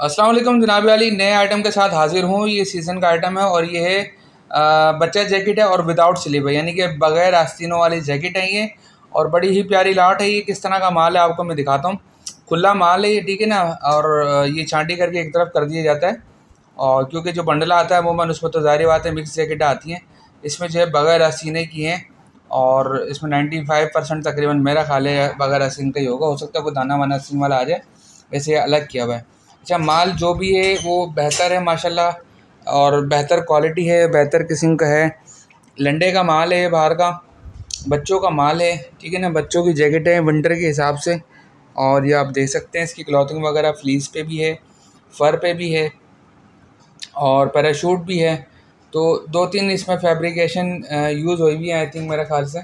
वालेकुम जनाब अली नए आइटम के साथ हाजिर हूँ। ये सीज़न का आइटम है और ये है बच्चा जैकेट है और विदाउट स्लीव है यानी कि बग़ैर आस्तीनों वाली जैकेट है ये। और बड़ी ही प्यारी लाट है ये, किस तरह का माल है आपको मैं दिखाता हूँ। खुला माल है ये, ठीक है ना? और ये छांटी करके एक तरफ़ कर दिया जाता है। और क्योंकि जो बंडला आता है, अमूमन उसमें तो ज़ाहिर बात है मिक्स जैकेटें आती हैं। इसमें जो है बग़ैर आस्तीने की हैं और इसमें नाइन्टी फाइव परसेंट तकरीबन मेरा ख्याल है, बग़ैर आस्तीन का ही होगा। हो सकता है कोई दाना वाना आस्तीन वाला आ जाए। वैसे अलग किया हुआ है। अच्छा माल जो भी है, वो बेहतर है, माशाल्लाह, और बेहतर क्वालिटी है, बेहतर किस्म का है। लंडे का माल है, बाहर का। बच्चों का माल है, ठीक है ना? बच्चों की जैकेटें हैं विंटर के हिसाब से। और ये आप देख सकते हैं, इसकी क्लॉथिंग वगैरह फ्लीस पे भी है फ़र पे भी है, और पैराशूट भी है। तो दो तीन इसमें फैब्रिकेशन यूज़ हुई भी है आई थिंक मेरे ख्याल से।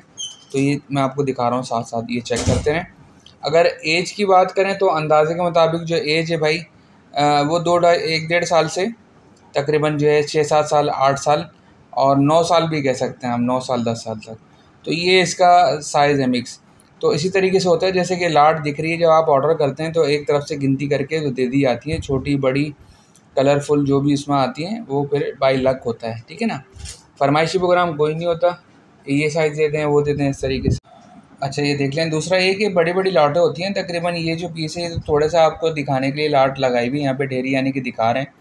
तो ये मैं आपको दिखा रहा हूँ साथ साथ ये चेक करते हैं अगर एज की बात करें तो अंदाजे के मुताबिक जो एज है भाई वो दो ढाई, एक डेढ़ साल से, तकरीबन जो है, छः सात साल, आठ साल और नौ साल भी कह सकते हैं हम, नौ साल, दस साल तक। तो ये इसका साइज़ है मिक्स तो इसी तरीके से होता है, जैसे कि लाट दिख रही है, जब आप ऑर्डर करते हैं तो एक तरफ़ से गिनती करके जो दे दी जाती है, छोटी, बड़ी कलरफुल जो भी इसमें आती हैं, वो फिर बाई लक होता है, ठीक है ना? फरमाइशी प्रोग्राम कोई नहीं होता, ये साइज़ देते हैं, वो देते हैं, इस तरीके से। अच्छा ये देख लें। दूसरा ये कि बड़ी बड़ी लाटें होती हैं, तकरीबन ये जो पीस है थोड़ा सा आपको दिखाने के लिए लाट लगाई भी यहाँ पे ढेरी यानी कि दिखा रहे हैं।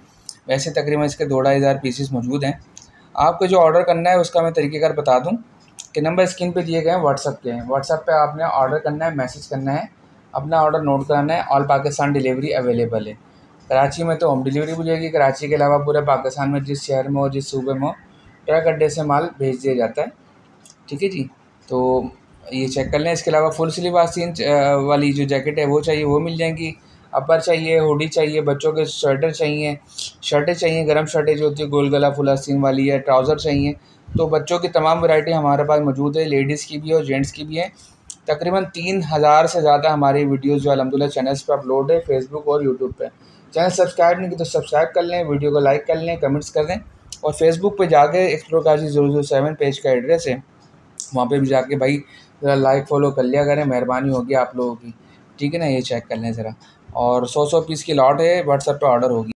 वैसे तकरीबन इसके दो ढाई हज़ार पीसेस मौजूद हैं। आपको जो ऑर्डर करना है, उसका मैं तरीक़ेकार बता दूँ कि नंबर स्क्रीन पे दिए गए हैं व्हाट्सअप के। हैं व्हाट्सअप पे आपने ऑर्डर करना है मैसेज करना है, अपना ऑर्डर नोट कराना है ऑल पाकिस्तान डिलीवरी अवेलेबल है। कराची में तो होम डिलीवरी मिलेगी कराची के अलावा पूरे पाकिस्तान में जिस शहर में हो, जिस सूबे में हो, ट्रक अड्डे से माल भेज दिया जाता है। ठीक है जी? तो ये चेक कर लें। इसके अलावा फुल स्लीव आस्तीन वाली जो जैकेट है, वो चाहिए, वो मिल जाएँगी। अपर चाहिए हुडी चाहिए, बच्चों के स्वेटर चाहिए शर्टें चाहिए, गर्म शर्टें जो होती है, गोल गला फुल आस्तीन वाली है ट्राउज़र चाहिए। तो बच्चों की तमाम वैरायटी हमारे पास मौजूद है लेडीज़ की भी और जेंट्स की भी है। तकरीबन तीन हज़ार से ज़्यादा हमारी वीडियोज़ जो अलहमदिल्ला चैनल्स पर अपलोड है फेसबुक और यूट्यूब पर चैनल सब्सक्राइब नहीं की तो सब्सक्राइब कर लें वीडियो को लाइक कर लें कमेंट्स कर दें और फेसबुक पर जाके explore Kazi zero zero seven page का एड्रेस है। वहाँ पर भी जाके भाई ज़रा लाइक फॉलो कर लिया करें, मेहरबानी होगी आप लोगों की। ठीक है ना? ये चेक कर लें ज़रा। और सौ सौ पीस की लॉट है व्हाट्सएप पर ऑर्डर होगी।